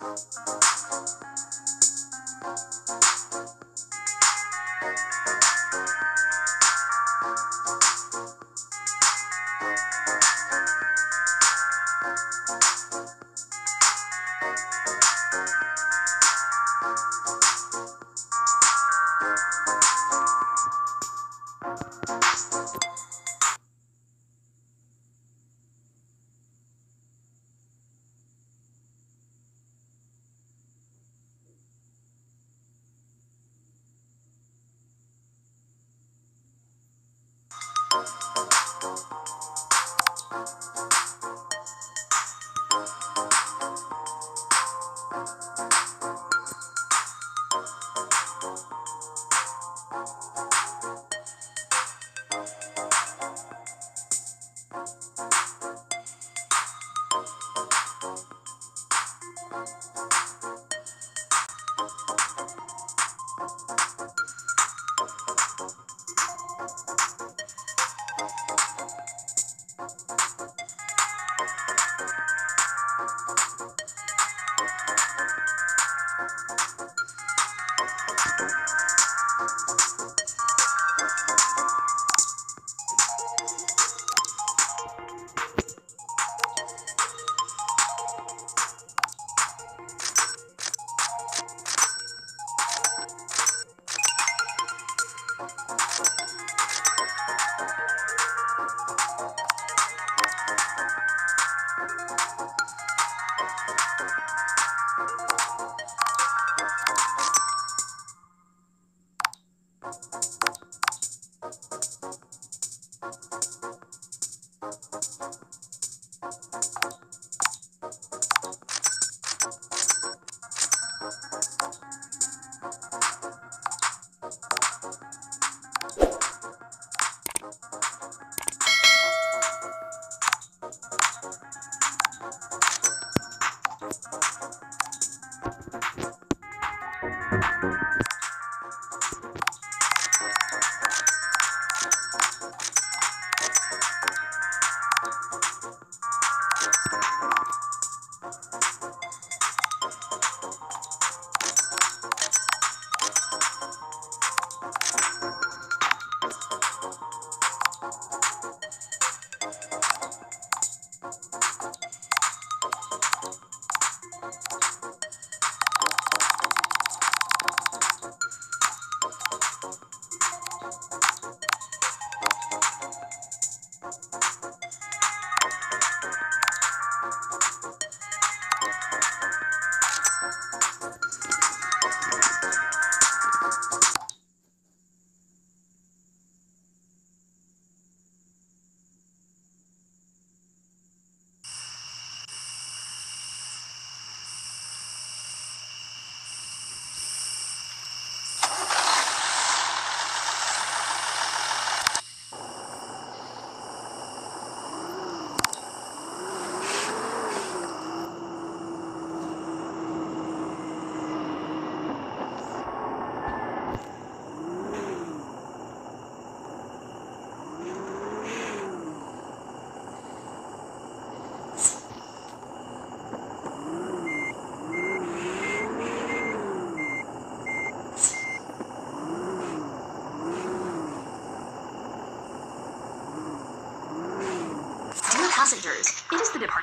Música you Thank you.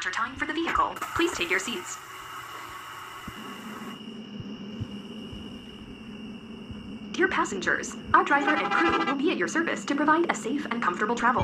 Departure time for the vehicle. Please take your seats. Dear passengers, our driver and crew will be at your service to provide a safe and comfortable travel.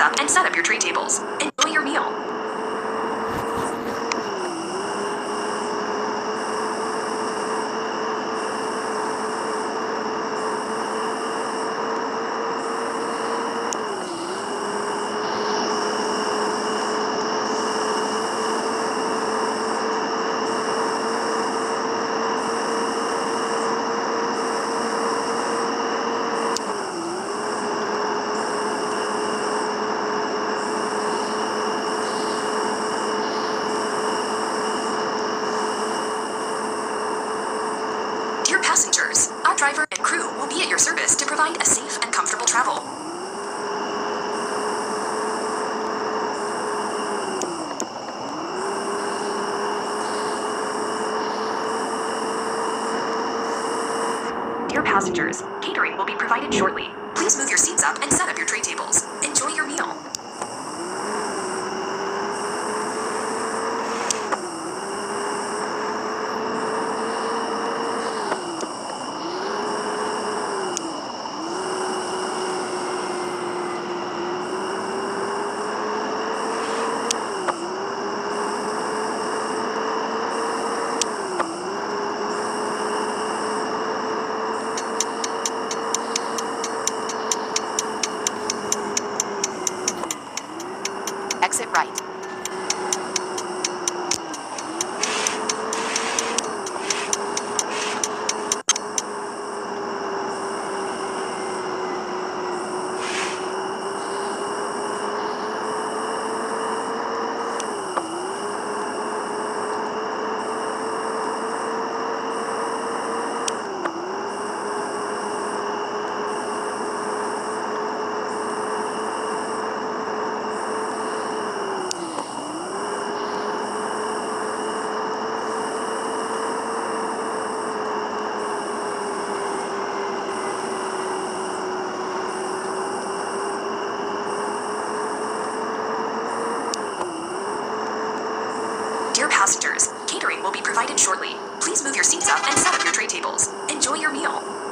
Up and set up your tray tables. Enjoy your meal. Dear passengers, our driver and crew will be at your service to provide a safe and comfortable travel. Dear passengers, catering will be provided shortly. Please move your seats up and set up your tray tables. Enjoy your meal. Exit right. Dear passengers, catering will be provided shortly. Please move your seats up and set up your tray tables. Enjoy your meal.